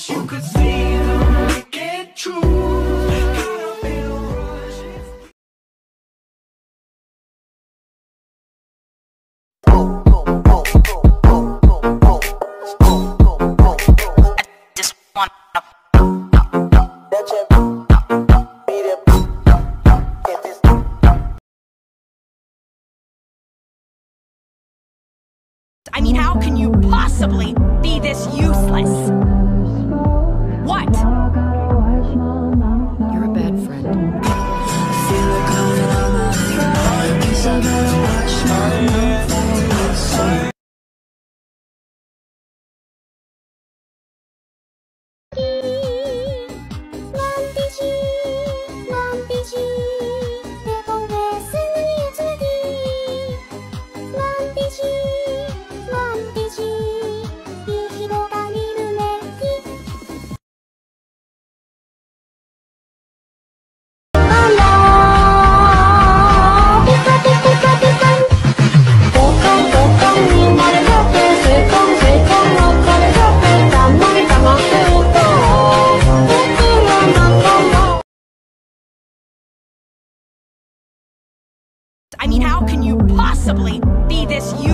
wish you could see the wicked truth. I mean, how can you possibly be this useless? I mean, how can you possibly be this you?